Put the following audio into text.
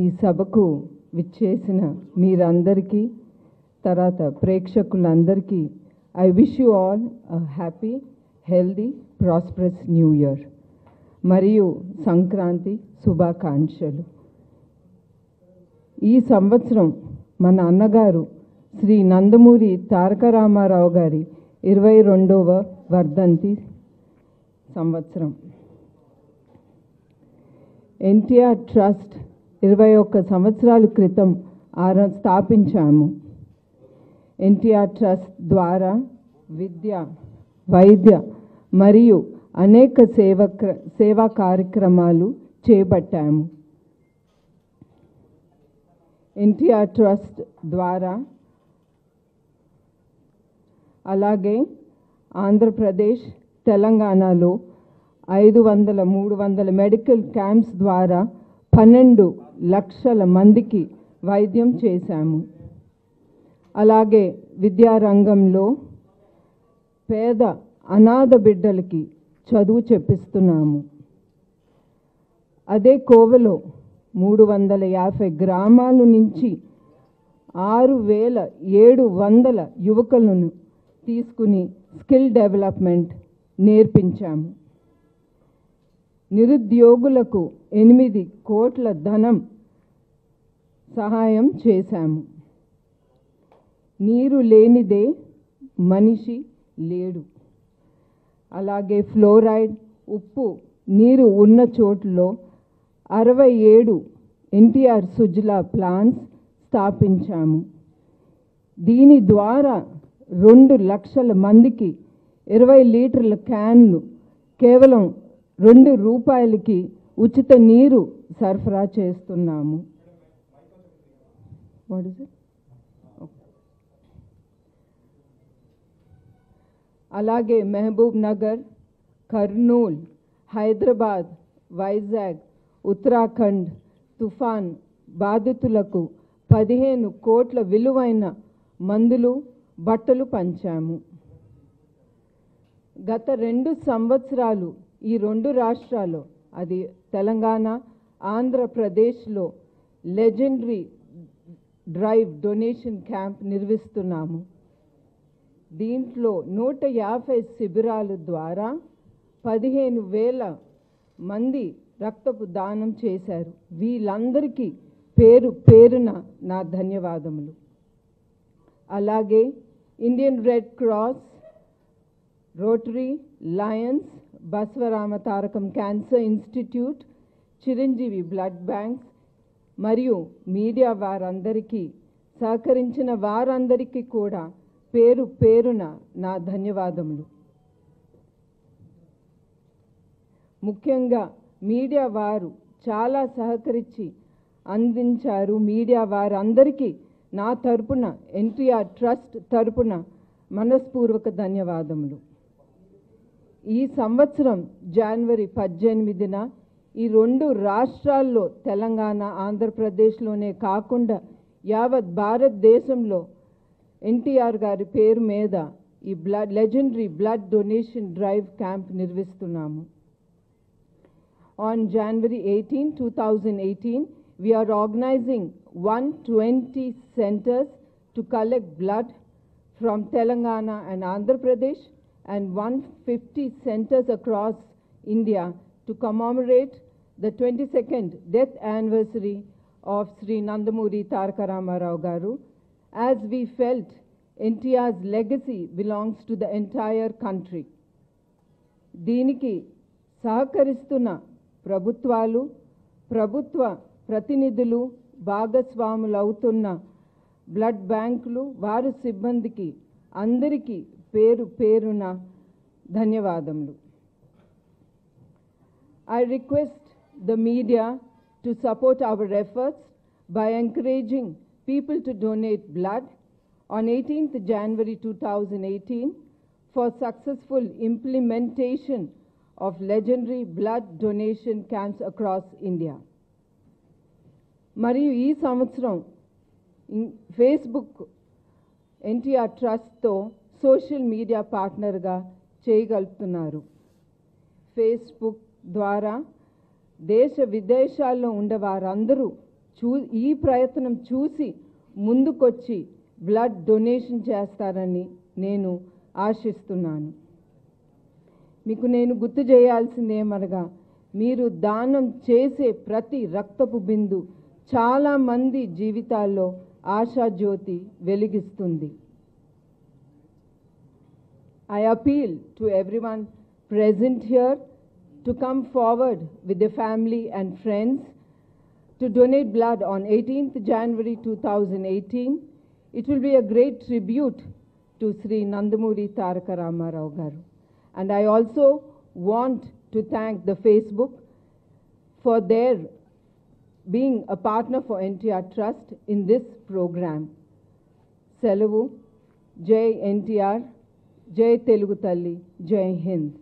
ఈ సభకు విచ్చేసిన మీరందరికీ తర్వాత ప్రేక్షకులందరికీ I wish you all happy healthy prosperous new year మరియు సంక్రాంతి శుభాకాంక్షలు. ఈ సంవత్సరం మన అన్నగారు శ్రీ నందమూరి తారక రామారావు గారి ఇరవై రెండవ వర్ధంతి సంవత్సరం. ఎన్టీఆర్ ట్రస్ట్ ఇరవై ఒక్క సంవత్సరాల క్రితం ఆర స్థాపించాము. ఎన్టీఆర్ ట్రస్ట్ ద్వారా విద్య వైద్య మరియు అనేక సేవ సేవా కార్యక్రమాలు చేపట్టాము. ఎన్టీఆర్ ట్రస్ట్ ద్వారా అలాగే ఆంధ్రప్రదేశ్ తెలంగాణలో ఐదు వందల మూడు వందల మెడికల్ క్యాంప్స్ ద్వారా పన్నెండు లక్షల మందికి వైద్యం చేశాము. అలాగే విద్యారంగంలో పేద అనాథ బిడ్డలకి చదువు చెప్పిస్తున్నాము. అదే కోవలో మూడు వందల యాభై గ్రామాల నుంచి ఆరు వేల ఏడు వందల యువకులను తీసుకుని స్కిల్ డెవలప్మెంట్ నేర్పించాము. నిరుద్యోగులకు ఎనిమిది కోట్ల ధనం సహాయం చేశాము. నీరు లేనిదే మనిషి లేడు. అలాగే ఫ్లోరైడ్ ఉప్పు నీరు ఉన్న చోట్లో అరవై ఏడు ఎన్టీఆర్ సుజలా ప్లాన్స్ స్థాపించాము. దీని ద్వారా రెండు లక్షల మందికి ఇరవై లీటర్ల క్యాన్లు కేవలం రెండు రూపాయలకి ఉచిత నీరు సరఫరా చేస్తున్నాము. అలాగే మహబూబ్ నగర్ కర్నూల్ హైదరాబాద్ వైజాగ్ ఉత్తరాఖండ్ తుఫాన్ బాధితులకు పదిహేను కోట్ల విలువైన మందులు బట్టలు పంచాము. గత రెండు సంవత్సరాలు ఈ రెండు రాష్ట్రాలు అది తెలంగాణ ఆంధ్రప్రదేశ్లో లెజెండరీ డ్రైవ్ డొనేషన్ క్యాంప్ నిర్వహిస్తున్నాము దీంట్లో నూట యాభై శిబిరాల ద్వారా పదిహేను వేల మంది రక్తపు దానం చేశారు. వీళ్ళందరికీ పేరు పేరున నా ధన్యవాదములు. అలాగే Indian Red Cross Rotary Lions Basavarama Tarakam Cancer Institute Chiranjeevi blood banks మరియు మీడియా వారందరికీ సహకరించిన వారందరికీ కూడా పేరు పేరున నా ధన్యవాదములు. ముఖ్యంగా మీడియా వారు చాలా సహకరించి అందించారు. మీడియా వారందరికీ నా తరపున ఎన్టీఆర్ ట్రస్ట్ తరపున మనస్పూర్వక ధన్యవాదములు. ఈ సంవత్సరం జనవరి పద్దెనిమిదిన ఈ రెండు రాష్ట్రాల్లో తెలంగాణ ఆంధ్రప్రదేశ్లోనే కాకుండా యావత్ భారతదేశంలో ఎన్టీఆర్ గారి పేరు మీద ఈ blood legendary blood donation drive camp నిర్వహిస్తున్నాము. On January 18, 2018, we are organizing 120 centers to collect blood from Telangana and Andhra Pradesh. and 150 centers across India to commemorate the 22nd death anniversary of Sri Nandamuri Taraka Ramarao Garu as we felt NTR's legacy belongs to the entire country. దీనికి సహకరిస్తున్న ప్రభుత్వాలు ప్రభుత్వ ప్రతినిధులు భాగస్వాములవుతున్న blood బ్యాంకులు వారి సిబ్బందికి అందరికీ పేరు పేరున ధన్యవాదములు I request the media to support our efforts by encouraging people to donate blood on 18th January 2018 for successful implementation of legendary blood donation camps across India. మరియు ఈ సంవత్సరం ఇన్- ఫేస్బుక్ ఎన్టీఆర్ ట్రస్ట్తో సోషల్ మీడియా పార్ట్నర్గా చేయగలుగుతున్నారు. Facebook ద్వారా దేశ విదేశాల్లో ఉండే వారందరూ చూ ఈ ప్రయత్నం చూసి ముందుకొచ్చి బ్లడ్ డొనేషన్ చేస్తారని నేను ఆశిస్తున్నాను. మీకు నేను గుర్తు చేయాల్సిందేమనగా మీరు దానం చేసే ప్రతి రక్తపు బిందు చాలామంది జీవితాల్లో ఆశాజ్యోతి వెలిగిస్తుంది. I appeal to everyone present here to come forward with their family and friends to donate blood on 18th January 2018. It will be a great tribute to Sri Nandamuri Taraka Ramarao Garu. And I also want to thank the Facebook for their being a partner for NTR Trust in this program. Selavu, Jay NTR. జై తెలుగు తల్లి జై హింద్.